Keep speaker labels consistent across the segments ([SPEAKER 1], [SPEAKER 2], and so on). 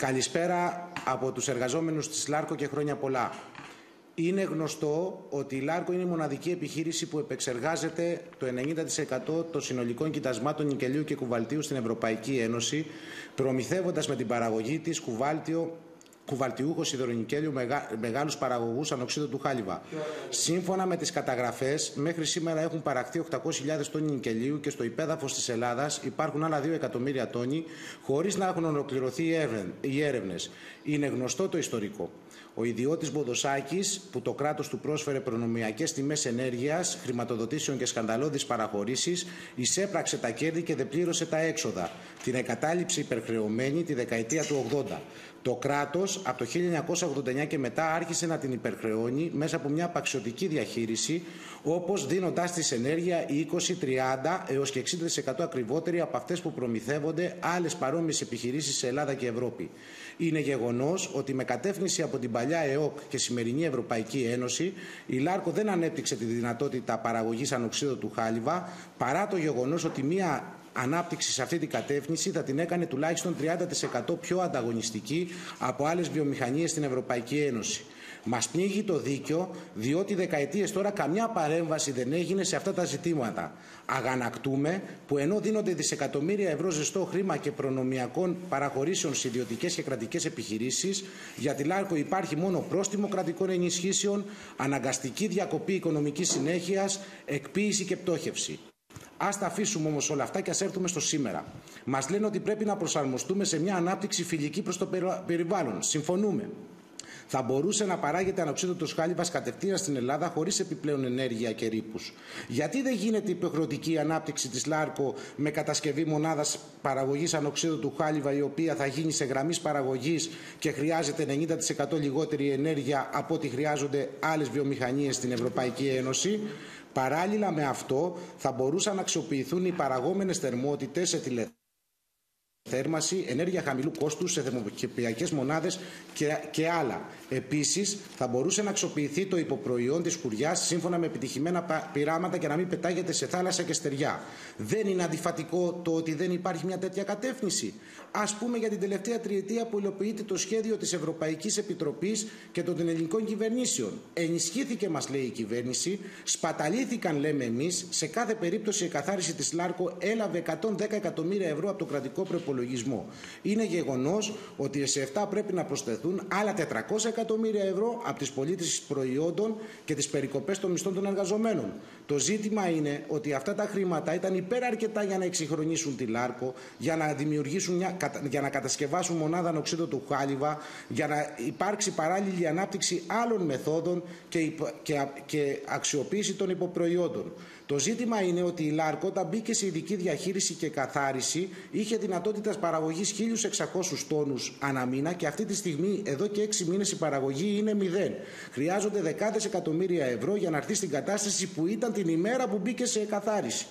[SPEAKER 1] Καλησπέρα από τους εργαζόμενους της ΛΑΡΚΟ και χρόνια πολλά. Είναι γνωστό ότι η ΛΑΡΚΟ είναι η μοναδική επιχείρηση που επεξεργάζεται το 90% των συνολικών κοιτασμάτων νικελίου και κουβαλτίου στην Ευρωπαϊκή Ένωση, προμηθεύοντας με την παραγωγή της κουβάλτιο κουβαλτιούχος σιδερονικέλιου μεγά, μεγάλους παραγωγούς ανοξίδου του χάλιβα. Σύμφωνα με τις καταγραφές, μέχρι σήμερα έχουν παραχθεί 800.000 τόνοι νικελίου και στο υπέδαφος της Ελλάδας υπάρχουν άλλα 2 εκατομμύρια τόνοι, χωρίς να έχουν ολοκληρωθεί οι έρευνες. Είναι γνωστό το ιστορικό. Ο ιδιώτης Μποδοσάκη, που το κράτος του πρόσφερε προνομιακές τιμές ενέργειας, χρηματοδοτήσεων και σκανδαλώδεις παραχωρήσεις, εισέπραξε τα κέρδη και δεν πλήρωσε τα έξοδα. Την εγκατάλειψη υπερχρεωμένη τη δεκαετία του 80. Το κράτος από το 1989 και μετά άρχισε να την υπερχρεώνει μέσα από μια απαξιωτική διαχείριση, όπως δίνοντάς της ενέργεια 20, 30 έως και 60% ακριβότερη από αυτές που προμηθεύονται άλλες παρόμοιες επιχειρήσεις σε Ελλάδα και Ευρώπη. Είναι γεγονός ότι με κατεύθυνση από την παλιά ΕΟΚ και σημερινή Ευρωπαϊκή Ένωση, η ΛΑΡΚΟ δεν ανέπτυξε τη δυνατότητα παραγωγής ανοξίδου του χάλιβα, παρά το γεγονός ότι μια ανάπτυξη σε αυτή την κατεύθυνση θα την έκανε τουλάχιστον 30% πιο ανταγωνιστική από άλλες βιομηχανίες στην Ευρωπαϊκή Ένωση. Μας πνίγει το δίκιο, διότι δεκαετίες τώρα καμιά παρέμβαση δεν έγινε σε αυτά τα ζητήματα. Αγανακτούμε που ενώ δίνονται δισεκατομμύρια ευρώ ζεστό χρήμα και προνομιακών παραχωρήσεων σε ιδιωτικές και κρατικές επιχειρήσεις, για τη ΛΑΡΚΟ υπάρχει μόνο πρόστιμο κρατικών ενισχύσεων, αναγκαστική διακοπή οικονομικής συνέχειας, εκποίηση και πτώχευση. Α τα αφήσουμε όμως όλα αυτά και ας έρθουμε στο σήμερα. Μας λένε ότι πρέπει να προσαρμοστούμε σε μια ανάπτυξη φιλική προς το περιβάλλον. Συμφωνούμε. Θα μπορούσε να παράγεται ανοξίδωτος χάλιβας κατευθείαν στην Ελλάδα χωρίς επιπλέον ενέργεια και ρήπους. Γιατί δεν γίνεται υποχρεωτική ανάπτυξη της ΛΑΡΚΟ με κατασκευή μονάδας παραγωγής ανοξίδωτου χάλιβα, η οποία θα γίνει σε γραμμής παραγωγής και χρειάζεται 90% λιγότερη ενέργεια από ό,τι χρειάζονται άλλες βιομηχανίες στην Ευρωπαϊκή Ένωση; Παράλληλα με αυτό θα μπορούσαν να αξιοποιηθούν οι παραγόμενες θερμότητες σε τηλεθέρμανση θέρμαση, ενέργεια χαμηλού κόστου σε θερμοκηπιακές μονάδες και, και άλλα. Επίσης, θα μπορούσε να αξιοποιηθεί το υποπροϊόν της κουριά σύμφωνα με επιτυχημένα πειράματα και να μην πετάγεται σε θάλασσα και στεριά. Δεν είναι αντιφατικό το ότι δεν υπάρχει μια τέτοια κατεύθυνση. Α πούμε για την τελευταία τριετία που υλοποιείται το σχέδιο της Ευρωπαϊκής Επιτροπής και των ελληνικών κυβερνήσεων. Ενισχύθηκε, μας λέει η κυβέρνηση, σπαταλήθηκαν, λέμε εμείς, σε κάθε περίπτωση η καθάριση της ΛΑΡΚΟ έλαβε 110 εκατομμύρια ευρώ από το κρατικό προπολογισμό είναι γεγονός ότι σε 7 πρέπει να προσθεθούν άλλα 400 εκατομμύρια ευρώ από τις πωλήσει προϊόντων και τις περικοπές των μισθών των εργαζομένων. Το ζήτημα είναι ότι αυτά τα χρήματα ήταν υπεραρκετά για να εξυγχρονίσουν τη ΛΑΡΚΟ, για να, δημιουργήσουν μια, για να κατασκευάσουν μονάδα νοξίδου του χάλιβα, για να υπάρξει παράλληλη ανάπτυξη άλλων μεθόδων και, και, και αξιοποίηση των υποπροϊόντων. Το ζήτημα είναι ότι η ΛΑΡΚΟ όταν μπήκε σε ειδική διαχείριση και καθάριση είχε δυνατότητα παραγωγής 1.600 τόνους ανά μήνα και αυτή τη στιγμή εδώ και 6 μήνες η παραγωγή είναι 0. Χρειάζονται δεκάδες εκατομμύρια ευρώ για να έρθει στην κατάσταση που ήταν την ημέρα που μπήκε σε καθάριση.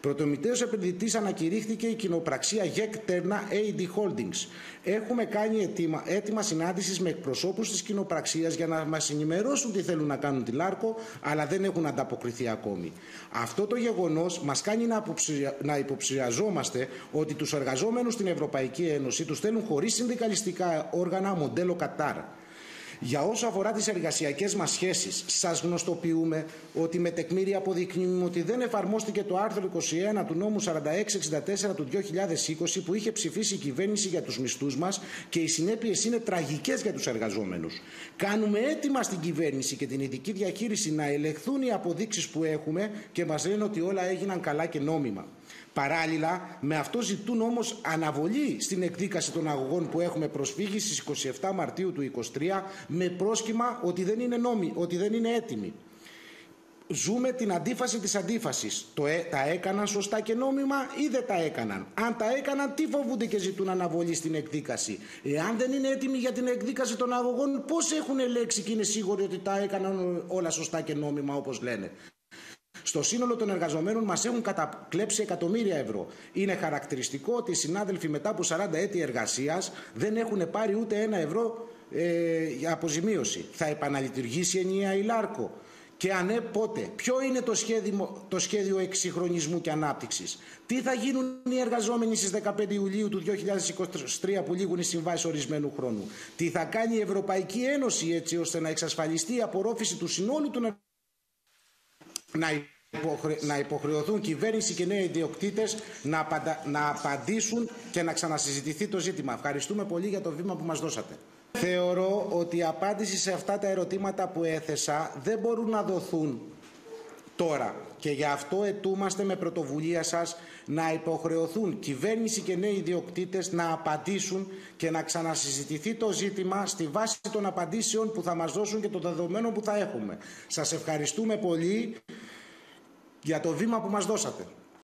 [SPEAKER 1] Πρωτομητέο επενδυτής ανακηρύχθηκε η κοινοπραξία GEC Terna AD Holdings. Έχουμε κάνει έτοιμα, έτοιμα συνάντησης με εκπροσώπους της κοινοπραξίας για να μας ενημερώσουν τι θέλουν να κάνουν τη ΛΑΡΚΟ, αλλά δεν έχουν ανταποκριθεί ακόμη. Αυτό το γεγονός μας κάνει να, να υποψιαζόμαστε ότι τους εργαζόμενους στην Ευρωπαϊκή Ένωση τους στέλνουν χωρίς συνδικαλιστικά όργανα μοντέλο Κατάρ. Για όσο αφορά τις εργασιακές μας σχέσεις, σας γνωστοποιούμε ότι με τεκμήρια αποδεικνύουμε ότι δεν εφαρμόστηκε το άρθρο 21 του νόμου 4664 του 2020 που είχε ψηφίσει η κυβέρνηση για τους μισθούς μας και οι συνέπειες είναι τραγικές για τους εργαζόμενους. Κάνουμε έτοιμα στην κυβέρνηση και την ειδική διαχείριση να ελεγχθούν οι αποδείξεις που έχουμε και μας λένε ότι όλα έγιναν καλά και νόμιμα. Παράλληλα, με αυτό ζητούν όμως αναβολή στην εκδίκαση των αγωγών που έχουμε προσφύγει στις 27 Μαρτίου του 2023 με πρόσχημα ότι δεν είναι νόμοι, ότι δεν είναι έτοιμοι. Ζούμε την αντίφαση της αντίφασης. Το, ε, τα έκαναν σωστά και νόμιμα ή δεν τα έκαναν; Αν τα έκαναν, τι φοβούνται και ζητούν αναβολή στην εκδίκαση; Εάν δεν είναι έτοιμοι για την εκδίκαση των αγωγών, πώς έχουν ελέξει και είναι σίγουροι ότι τα έκαναν όλα σωστά και νόμιμα όπως λένε; Στο σύνολο των εργαζομένων μας έχουν κατακλέψει εκατομμύρια ευρώ. Είναι χαρακτηριστικό ότι οι συνάδελφοι μετά από 40 έτη εργασίας δεν έχουν πάρει ούτε ένα ευρώ ε, αποζημίωση. Θα επαναλειτουργήσει ενιαία η ΛΑΡΚΟ. Και αν ναι, πότε; Ποιο είναι το σχέδιο, το σχέδιο εξυγχρονισμού και ανάπτυξης; Τι θα γίνουν οι εργαζόμενοι στις 15 Ιουλίου του 2023 που λήγουν οι συμβάσεις ορισμένου χρόνου; Τι θα κάνει η Ευρωπαϊκή Ένωση έτσι ώστε να εξασφαλιστεί η απορρόφηση του συνόλου των να να υποχρεωθούν κυβέρνηση και νέοι ιδιοκτήτες να, να απαντήσουν και να ξανασυζητηθεί το ζήτημα. Ευχαριστούμε πολύ για το βήμα που μας δώσατε. Θεωρώ ότι η απάντηση σε αυτά τα ερωτήματα που έθεσα δεν μπορούν να δοθούν τώρα και γι' αυτό ετούμαστε με πρωτοβουλία σας να υποχρεωθούν κυβέρνηση και νέοι ιδιοκτήτες να απαντήσουν και να ξανασυζητηθεί το ζήτημα στη βάση των απαντήσεων που θα μας δώσουν και των δεδομένων που θα έχουμε. Σας ευχαριστούμε πολύ για το βήμα που μας δώσατε.